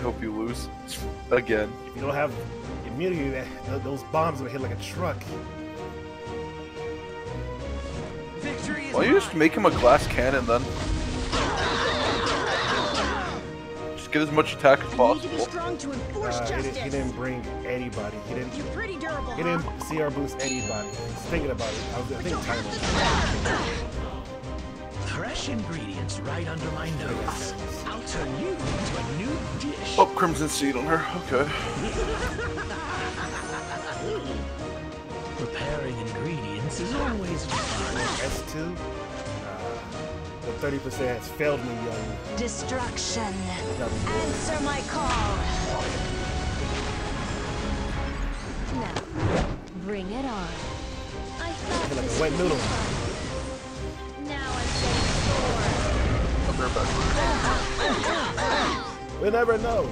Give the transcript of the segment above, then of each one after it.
I hope you lose. Again. If you don't have immunity, that, those bombs will hit like a truck. Why don't you just make him a glass cannon then? Just get as much attack as You need to be possible. strong to enforce Uh, he, didn't, he didn't bring anybody. He didn't. You're pretty durable. He didn't CR boost anybody. Just thinking about it. I was I fresh ingredients right under my nose. I'll turn you into a new dish. Oh, Crimson Seed on her. Okay. Preparing ingredients is always fun. S2. Uh, the 30% has failed me, young. Destruction. Answer my call. Now, bring it on. I thought Like a wet noodle. Now I'm getting bored. I'll be right back. We never know.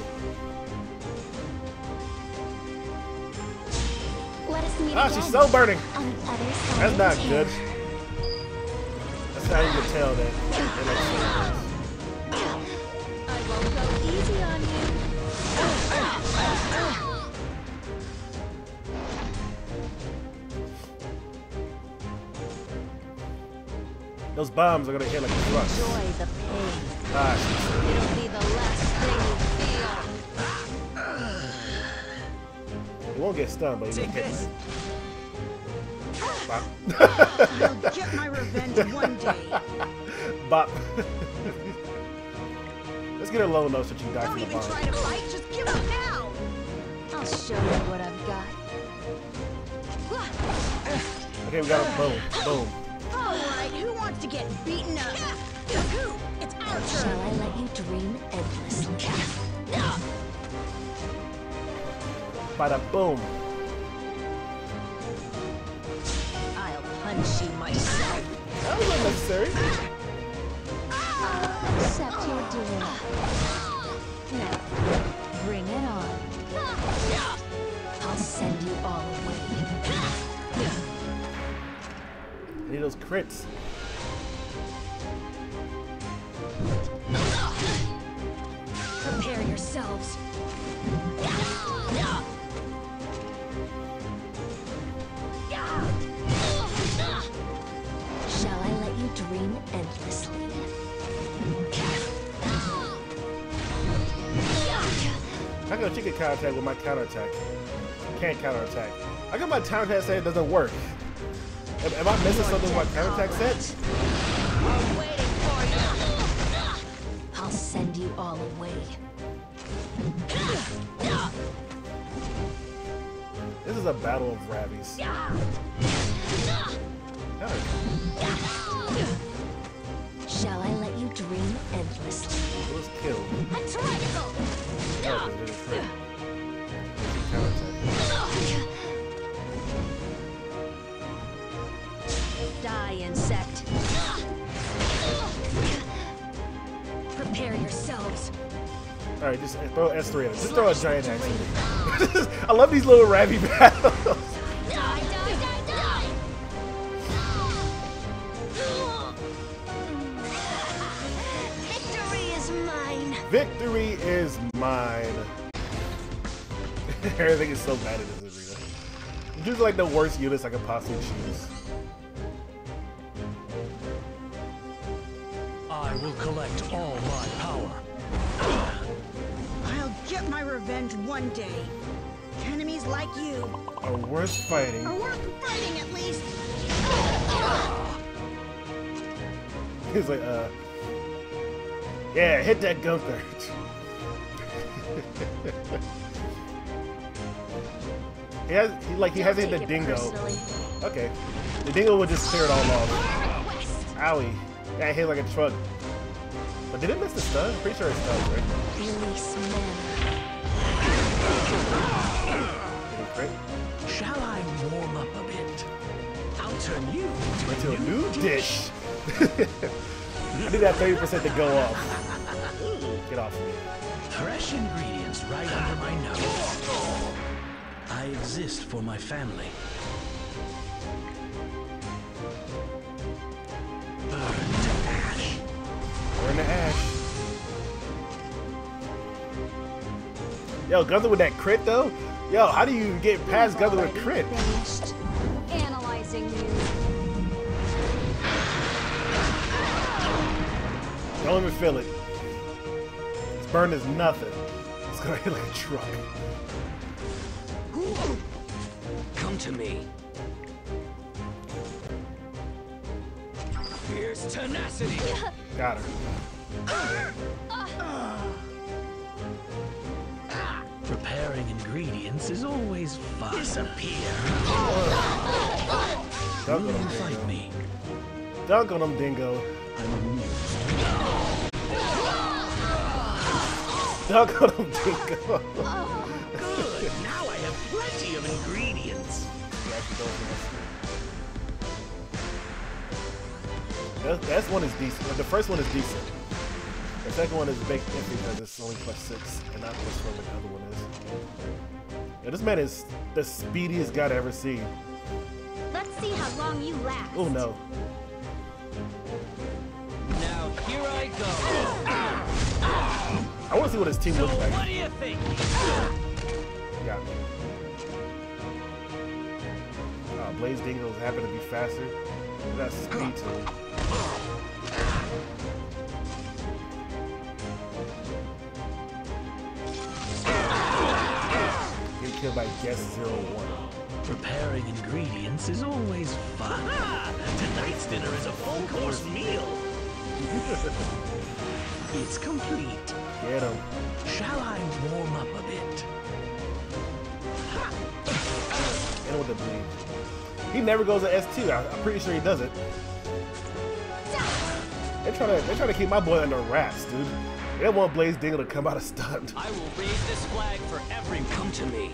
Let us meet Ah, she's so burning. On the other side That's not good. That's how you can tell that. they like cigarettes. I won't go easy on you. Those bombs are gonna hit like a truck. Enjoy the pain. Ah, It'll be the last thing you he won't get stunned, but he Take will hit. this. Bop. feel. I'll get my revenge one day. Bop. Let's get a low note so you can die Don't from the even try to fight, just give up now. I'll show you what I've got. Okay, we got a boom. Boom. To get beaten up? Who? It's our Shall. I let you dream endlessly? Bada boom. I'll punch you myself. That was unnecessary. Accept your doom. Now, bring it on. I'll send you all away. I need those crits. Yourselves. Shall I let you dream endlessly? How come she can counterattack with my counterattack? I can't counterattack. I got my counterattack set doesn't work? Am, am I missing something with my counterattack set? Is a battle of Ravies. Shall I let you dream endlessly? It was killed. A triangle. That was a good crit. Counterattack. Die, insect. Prepare yourselves. Alright, just throw S3 at it. Just throw a giant axe at it. I love these little Ravi battles. Die, die, die, die. Victory is mine. Victory is mine. Everything is so bad in this arena. These are like the worst units I could possibly choose. I will collect all my power. I'll get my revenge one day. Enemies like you Are worth fighting. are worth fighting at least. He's like, uh, yeah, hit that Gunther. he has, he, like, he hasn't hit the dingo. personally. Okay, the dingo would just clear it all off. West. Owie, that hit like a truck. But did it miss the stun? I'm pretty sure it stunned, right? Release men. Did it crit? Shall I warm up a bit? I'll turn you into a new dish. I need that 30% to go off. Get off of me. Fresh ingredients right under my nose. I exist for my family. Yo, Gunther with that crit though? Yo, how do you get past Gunther with crit? Finished. Analyzing you. Don't even feel it. This burn is nothing. It's gonna hit like a truck. Come to me. Here's tenacity. Got her. Ah. Preparing ingredients is always fun. Disappear. Dunk on him, fight me? Dunk on him, Dingo. I'm amused. Dunk on him, Dingo. Oh, good. Now I have plenty of ingredients. That, that's one is decent. The first one is decent. The second one is baked iffy because it's only plus six and not plus four like the other one is. Yeah, this man is the speediest guy to ever see. Let's see how long you last. Oh no. Now here I go. I want to see what his team So looks like. what do you think? Got me. Uh, Blaze Dingoes happen to be faster. That's speed to killed by guest zero one. Preparing ingredients is always fun. Tonight's dinner is a full course meal. it's complete. Get him. Shall I warm up a bit? Get him with the bleed. He never goes to S2. I, I'm pretty sure he doesn't. They're trying to they're trying to keep my boy under wraps, dude. They want Blaze Dingo to come out of stunned. I will raise this flag for everyone. Come to me.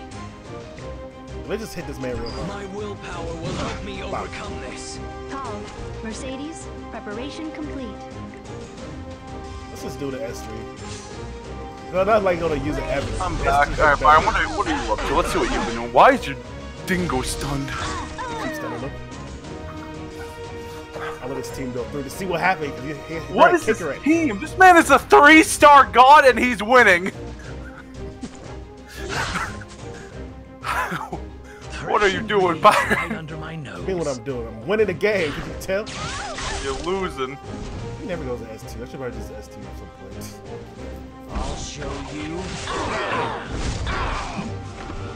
Let's just hit this man real hard. My willpower will help me overcome this. Call. Mercedes, preparation complete. Let's just do the S3. No, not like gonna use it ever. I'm back. Alright, better. Byron, what are, what are you up to? Let's see what you've been doing. Why is your dingo stunned? Ah. I team go through to see what happened. 'cause He, he, What right, is this kicker it. team? This man is a three-star god and he's winning. what are you doing, Right Byron? under my nose. Me what I'm doing. I'm winning the game. Can you tell? You're losing. He never goes to S2. I should probably just S2 at some point. I'll show you.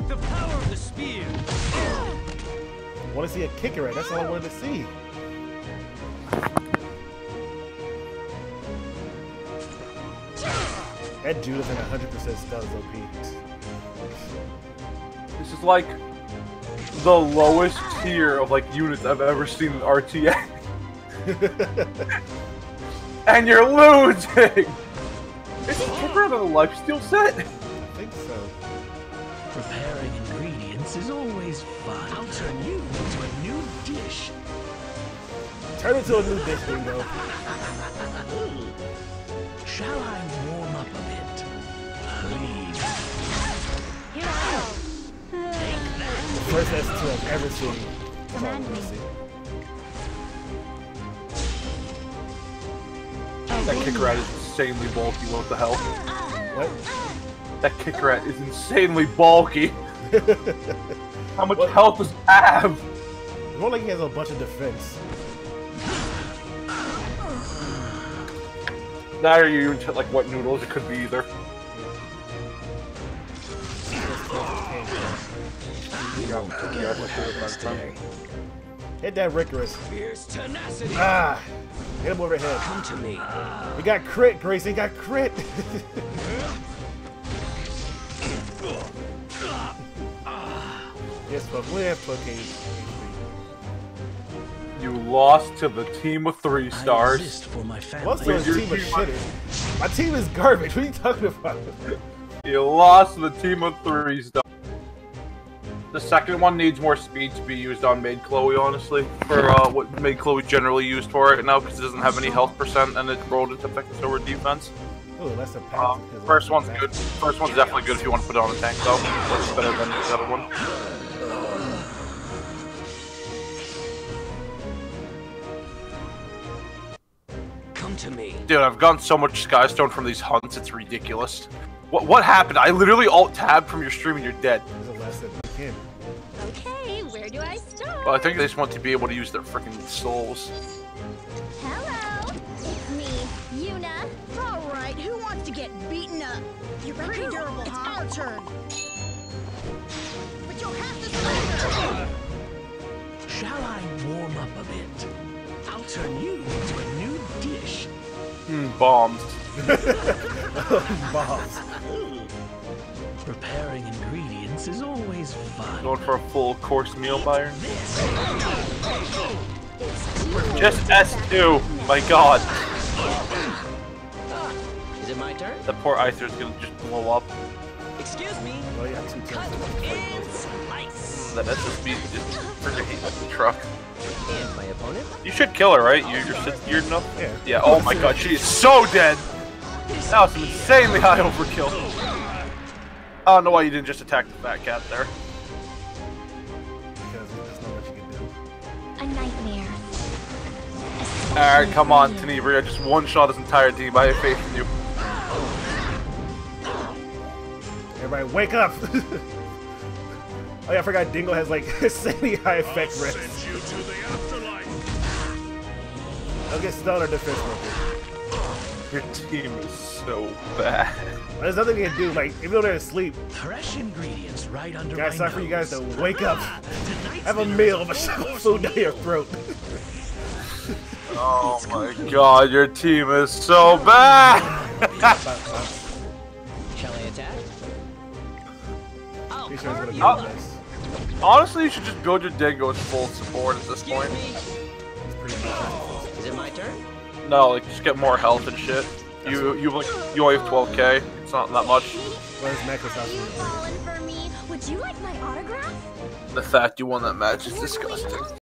The power of the spear. I want to see a Kikirat. That's all I wanted to see. That Judas and 100% stuns OP. This is like the lowest tier of like units I've ever seen in RTA. and you're losing! Is he kicker out of the lifesteal set? I think so. Preparing ingredients is always fun. I'll turn you into a new dish. Turn into a new dish bingo. Shall I warm up first S2 I've ever seen. That's all I Command me. That Kikirat is insanely bulky, what the hell? What? That Kikirat is insanely bulky. How much What? health does he have? It's more like he has a bunch of defense. Now you're into like what noodles it could be either. Hit that Rikoris. Here's tenacity. Ah! Hit him over overhead. Come to me. He got crit, Grace. He got crit. yes, but we have fucking. You lost to the team of three stars. exist for my family. What's your your team of team- shitters? My team is garbage. What are you talking about? You lost to the team of three stars. The second one needs more speed to be used on Maid Chloe, honestly, for uh, what Maid Chloe generally used for it now because it doesn't have any health percent and it rolled into effective over defense. Oh, that's a pass. Um, first one's good. First one's definitely good if you want to put it on a tank, though. Works better than the other one. Come to me. Dude, I've gotten so much Skystone from these hunts, it's ridiculous. What what happened? I literally alt tabbed from your stream and you're dead. Can. Okay, where do I start? Well, I think they just want to be able to use their freaking souls. Hello, it's me, Yuna. All right, who wants to get beaten up? You're pretty durable, It's our turn. But you'll have to surrender. Shall I warm up a bit? I'll turn you into a new dish. Hmm, bombs. Bombs. Preparing ingredients is always fun. Going for a full course meal, Byron. This It's too Just S2. My god. Is it my turn? The poor Aither's gonna just blow up. Excuse me. Oh yeah, two Cut turns. and slice. That SSB just freaking hates the truck. And my opponent? You should kill her, right? You, you're sit- you're enough. Yeah. Yeah. Oh my god, she is so dead. That was some insanely high overkill. I don't know why you didn't just attack the fat cat there. Because there's not much you can do. A nightmare. Alright, come on, Especially Tenebria. Just one shot this entire team. I have faith in you. Everybody, wake up! oh yeah, I forgot Dingo has like insanely high effect I'll rest. send you to the afterlife. I'll get stellar defense real quick. Your team is so bad. There's nothing you can do. Like even though they're asleep, fresh ingredients right under guys, my it's time for you guys to wake up, have a meal, is but shove food down your throat. Oh my god, your team is so bad! Shall I attack? I'll sure gonna you. Honestly, you should just build your dingo as full support at this Excuse point. me. It's pretty. Is it my turn? No, like just get more health and shit. You you like you only have 12k. It's not that much. Where's Necklace Are out you falling for me? Would you like my autograph? The fact you won that match is Here's what we disgusting. both